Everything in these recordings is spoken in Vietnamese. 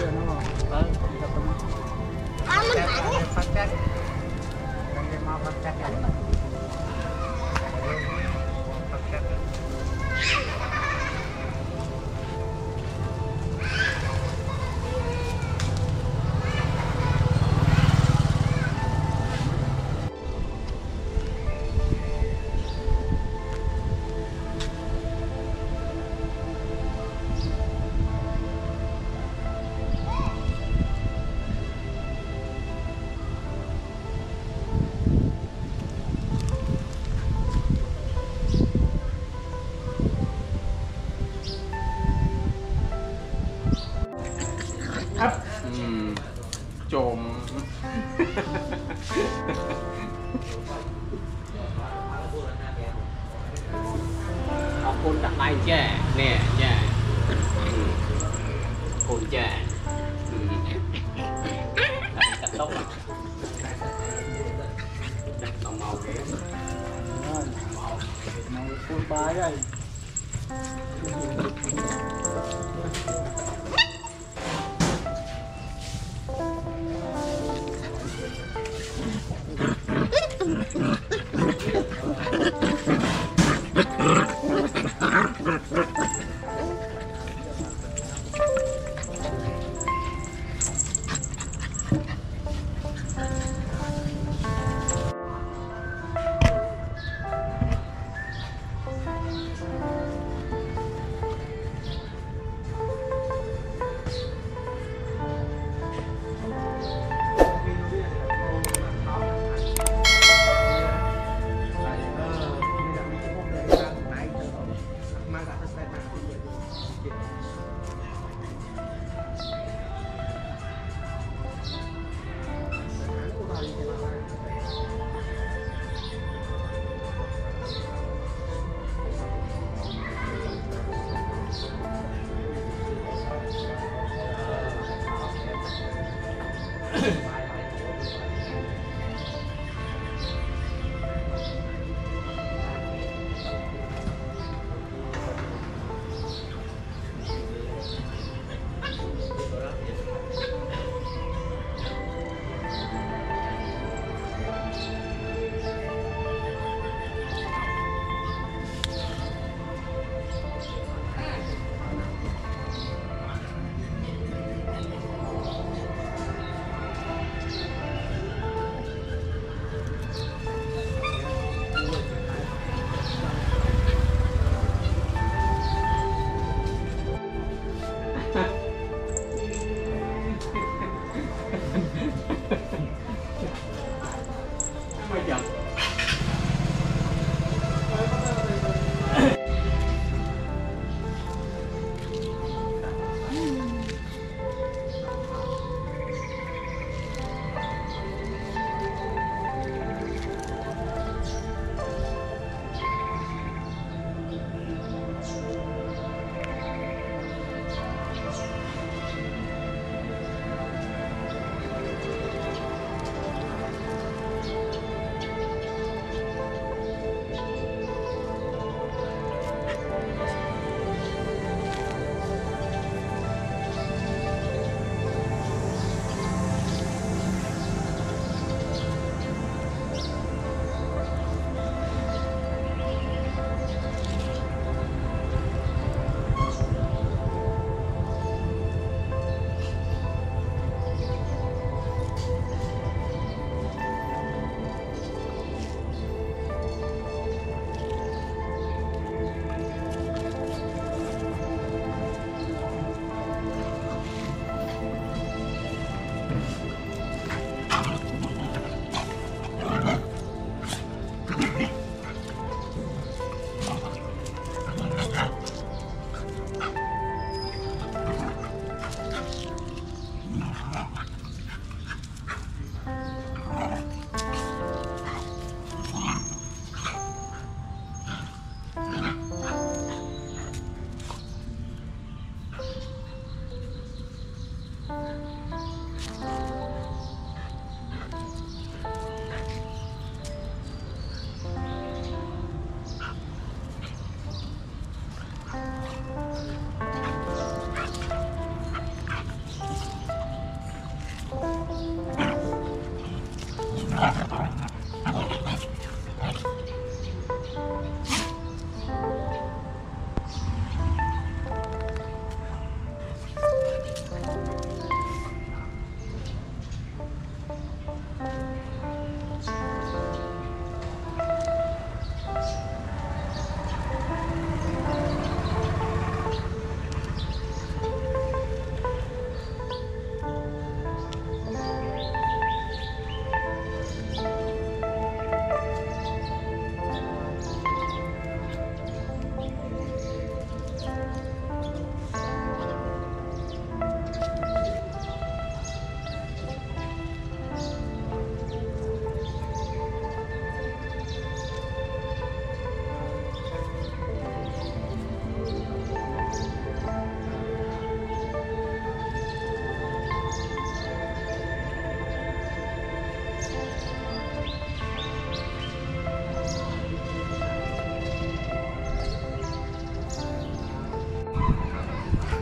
Yeah. thấp ừ. học côn đặt tay chè nè chè côn chè đặt tông đặt tông màu kìa màu côn bái đây Ugh.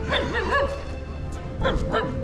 Huff, huff, huff!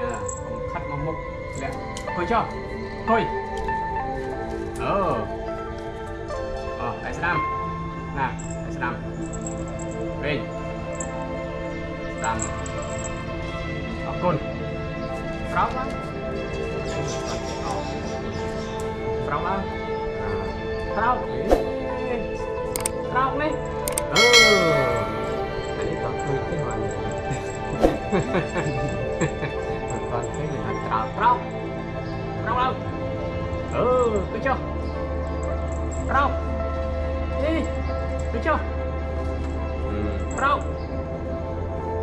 À ông mong mục lẹ thôi cho thôi. Ờ. Ờ đại sẽ đam nè đại sẽ đam bên đam học côn. Pháo lắm pháo lắm à, pháo pháo đi ừ ờ. anh ấy toàn cười cái hoàn ប្រោកប្រោកឡើងអឺទៅចុះប្រោកនេះទៅចុះប្រោក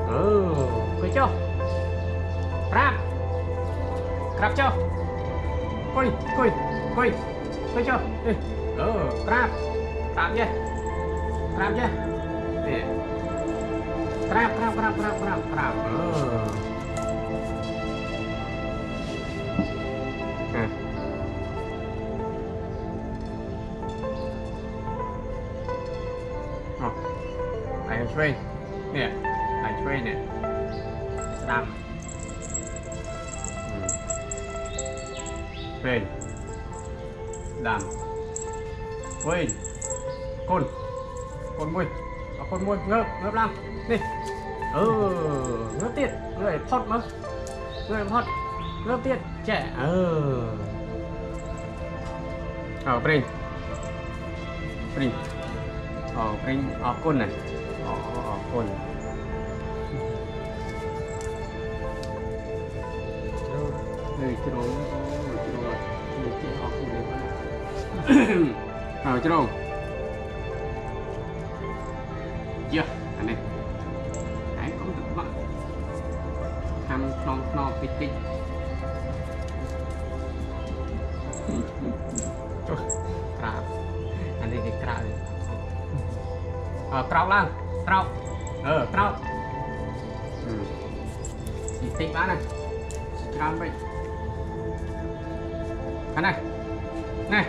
អឺទៅចុះប្រាប់ក្រាប់ចុះគុយគុយគុយទៅចុះអឺក្រាប់ក្រាប់ចេះក្រាប់ចេះនេះក្រាប់ក្រាប់ក្រាប់ក្រាប់ក្រាប់ក្រាប់អឺ ไหนช่วย เนี่ยไหนช่วยเนี่ยสดำอืมเป็นดำเว้ยก้นก้นมุ้ยเอาก้นมุ้ยเงือบเงือบลังนี่ ừ ngớp tiết người phọt mà người phọt ngớp tiết trẻ ừ ờ prin prin ờ prin ờ côn này ờ ờ côn Đây, cái đó, cái đó là cái cái họ không được. Ờ, cái đó. Yeah, Can bệnh. Cái này. Này.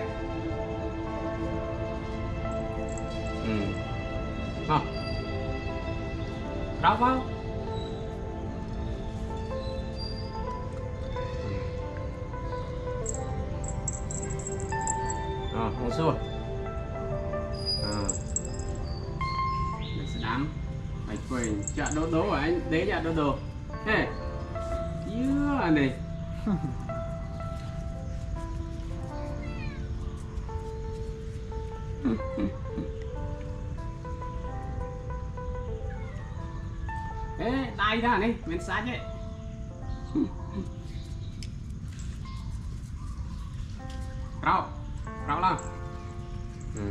Ừ. Hả đau không? Ờ, không xua Ờ. Mình sẽ đám. Mày quên, chợ đố đố ở anh, đế chợ đố đồ. Hey. Yeah này Ê, đây ra này, mình sát vậy Rau, rau lắm. Ừ.